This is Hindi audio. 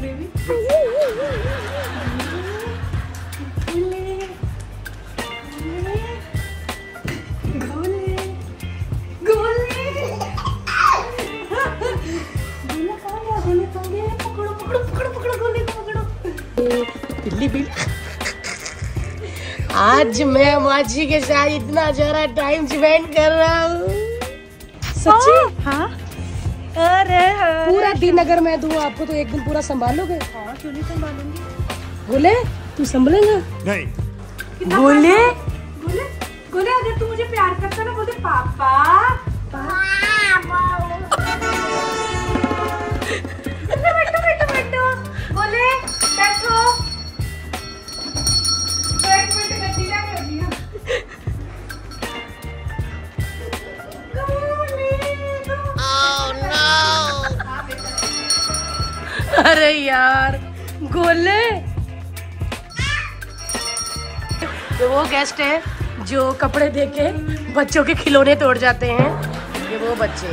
आज मैं माझी के साथ इतना ज़्यादा टाइम स्पेंड कर रहा हूँ। सच्ची? हाँ? हाँ? अरे पूरा दिन अगर मैं दू आपको तो एक दिन पूरा संभालोगे? हाँ क्यों नहीं संभालूँगी? बोले तू संभलेगा? नहीं। बोले? बोले बोले अगर तू मुझे प्यार करता ना बोले पापा। अरे यार, गोले। तो वो गेस्ट है जो कपड़े देके बच्चों के खिलौने तोड़ जाते हैं। ये वो बच्चे